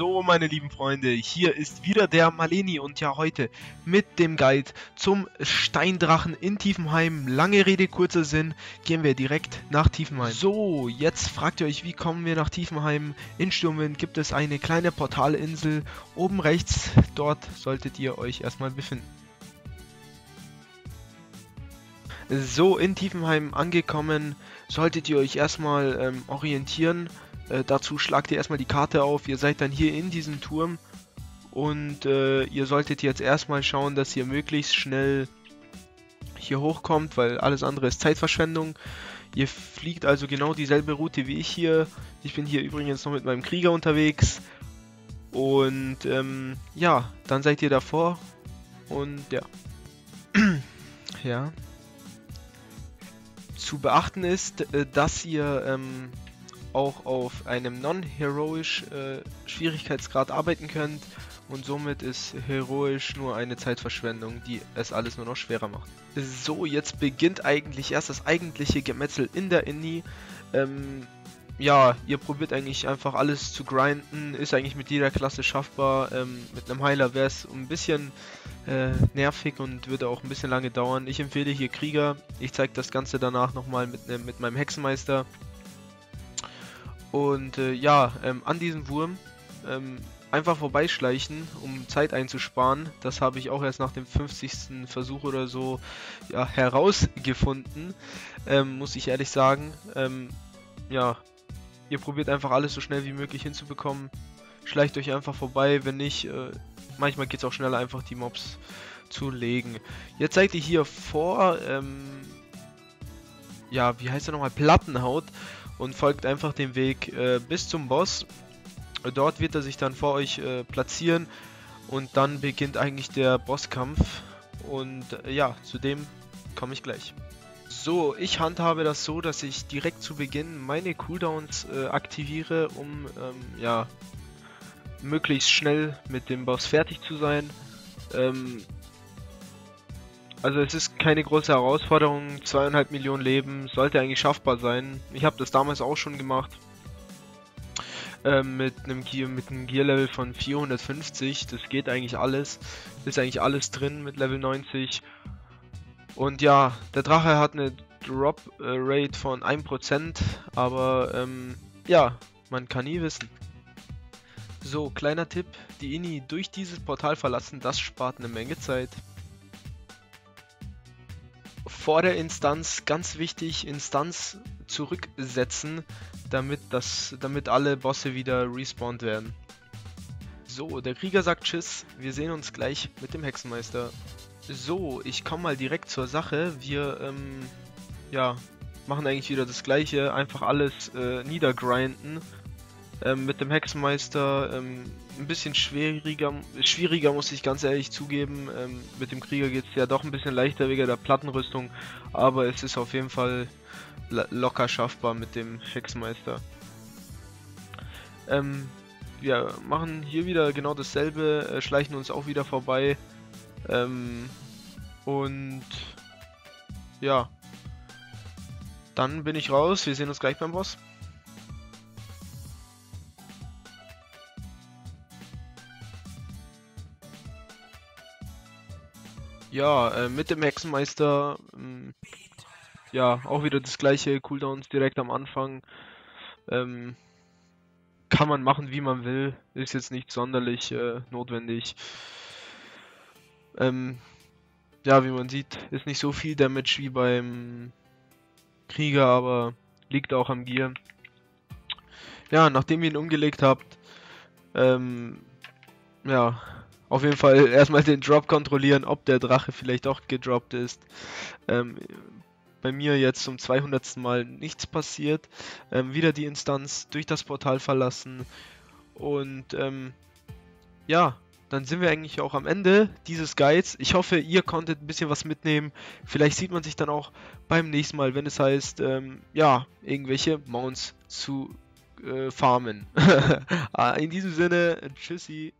So, meine lieben Freunde, hier ist wieder der Maleni und ja heute mit dem Guide zum Steindrachen in Tiefenheim. Lange Rede, kurzer Sinn, gehen wir direkt nach Tiefenheim. So, jetzt fragt ihr euch, wie kommen wir nach Tiefenheim? In Sturmwind gibt es eine kleine Portalinsel. Oben rechts, dort solltet ihr euch erstmal befinden. So, in Tiefenheim angekommen, solltet ihr euch erstmal ähm, orientieren äh, dazu schlagt ihr erstmal die Karte auf. Ihr seid dann hier in diesem Turm. Und äh, ihr solltet jetzt erstmal schauen, dass ihr möglichst schnell hier hochkommt, weil alles andere ist Zeitverschwendung. Ihr fliegt also genau dieselbe Route wie ich hier. Ich bin hier übrigens noch mit meinem Krieger unterwegs. Und ähm, ja, dann seid ihr davor. Und ja. ja. Zu beachten ist, äh, dass ihr ähm, auch auf einem non-heroisch äh, Schwierigkeitsgrad arbeiten könnt und somit ist heroisch nur eine Zeitverschwendung, die es alles nur noch schwerer macht. So, jetzt beginnt eigentlich erst das eigentliche Gemetzel in der Indie. Ähm, ja, ihr probiert eigentlich einfach alles zu grinden, ist eigentlich mit jeder Klasse schaffbar. Ähm, mit einem Heiler wäre es ein bisschen äh, nervig und würde auch ein bisschen lange dauern. Ich empfehle hier Krieger. Ich zeige das Ganze danach nochmal mit, ne, mit meinem Hexenmeister. Und äh, ja, ähm, an diesem Wurm ähm, einfach vorbeischleichen, um Zeit einzusparen. Das habe ich auch erst nach dem 50. Versuch oder so ja, herausgefunden, ähm, muss ich ehrlich sagen. Ähm, ja, ihr probiert einfach alles so schnell wie möglich hinzubekommen. Schleicht euch einfach vorbei, wenn nicht, äh, manchmal geht es auch schneller, einfach die Mobs zu legen. Jetzt seid ihr hier vor, ähm, ja, wie heißt er nochmal, Plattenhaut und folgt einfach dem Weg äh, bis zum Boss. Dort wird er sich dann vor euch äh, platzieren und dann beginnt eigentlich der Bosskampf und äh, ja, zu dem komme ich gleich. So, ich handhabe das so, dass ich direkt zu Beginn meine Cooldowns äh, aktiviere, um ähm, ja möglichst schnell mit dem Boss fertig zu sein. Ähm, also es ist keine große Herausforderung, zweieinhalb Millionen Leben sollte eigentlich schaffbar sein. Ich habe das damals auch schon gemacht. Ähm, mit einem Gear, mit einem Gear Level von 450, das geht eigentlich alles. Ist eigentlich alles drin mit Level 90. Und ja, der Drache hat eine Drop Rate von 1%, aber ähm, ja, man kann nie wissen. So, kleiner Tipp, die Ini durch dieses Portal verlassen, das spart eine Menge Zeit vor der Instanz, ganz wichtig, Instanz zurücksetzen, damit, das, damit alle Bosse wieder respawned werden. So, der Krieger sagt Tschüss, wir sehen uns gleich mit dem Hexenmeister. So, ich komme mal direkt zur Sache. Wir, ähm, ja, machen eigentlich wieder das gleiche, einfach alles äh, niedergrinden. Ähm, mit dem Hexenmeister ähm, ein bisschen schwieriger, schwieriger muss ich ganz ehrlich zugeben. Ähm, mit dem Krieger geht es ja doch ein bisschen leichter wegen der Plattenrüstung, aber es ist auf jeden Fall locker schaffbar mit dem Hexenmeister. Ähm, wir machen hier wieder genau dasselbe, äh, schleichen uns auch wieder vorbei ähm, und ja, dann bin ich raus. Wir sehen uns gleich beim Boss. Ja, äh, mit dem Hexenmeister, ähm, ja, auch wieder das gleiche, Cooldowns direkt am Anfang. Ähm, kann man machen, wie man will, ist jetzt nicht sonderlich äh, notwendig. Ähm, ja, wie man sieht, ist nicht so viel Damage wie beim Krieger, aber liegt auch am Gear. Ja, nachdem ihr ihn umgelegt habt, ähm, ja, auf jeden Fall erstmal den Drop kontrollieren, ob der Drache vielleicht auch gedroppt ist. Ähm, bei mir jetzt zum 200. Mal nichts passiert. Ähm, wieder die Instanz durch das Portal verlassen. Und ähm, ja, dann sind wir eigentlich auch am Ende dieses Guides. Ich hoffe, ihr konntet ein bisschen was mitnehmen. Vielleicht sieht man sich dann auch beim nächsten Mal, wenn es heißt, ähm, ja, irgendwelche Mounts zu äh, farmen. Ah, in diesem Sinne, tschüssi.